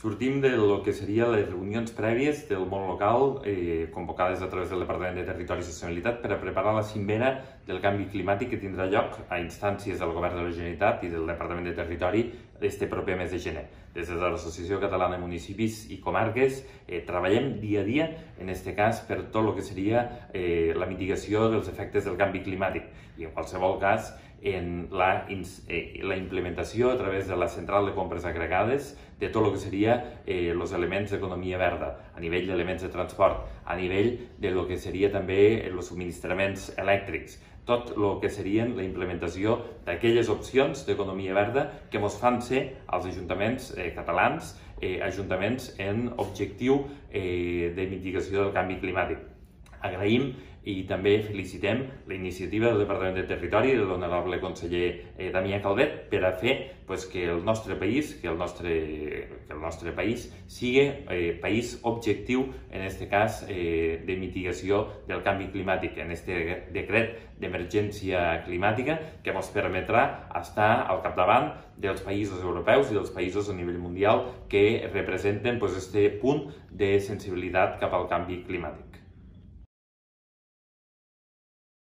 Sortim de lo que serien les reunions prèvies del món local eh, convocades a través del Departament de Territori i Sostenibilitat per a preparar la cimera del canvi climàtic que tindrà lloc a instàncies del Govern de la Generalitat i del Departament de Territori este proper mes de gener. Des de l'Associació Catalana de Municipis i Comarques eh, treballem dia a dia, en aquest cas, per tot el que seria eh, la mitigació dels efectes del canvi climàtic i en qualsevol cas en la, eh, la implementació a través de la central de compres agregades de tot el que seria eh, els elements d'economia verda, a nivell d'elements de transport, a nivell de lo que seria també els subministraments elèctrics, tot el que serien la implementació d'aquelles opcions d'economia verda que ens fan ser els ajuntaments eh, catalans, eh, ajuntaments en objectiu eh, de mitigació del canvi climàtic. Agraïm i també felicitem la iniciativa del Departament de Territori de l'honorable conseller eh, Damià Calvet per a fer pues, que el nostre país, que el nostre, que el nostre país sigui eh, país objectiu, en aquest cas, eh, de mitigació del canvi climàtic, en aquest decret d'emergència climàtica que ens permetrà estar al capdavant dels països europeus i dels països a nivell mundial que representen pues, este punt de sensibilitat cap al canvi climàtic.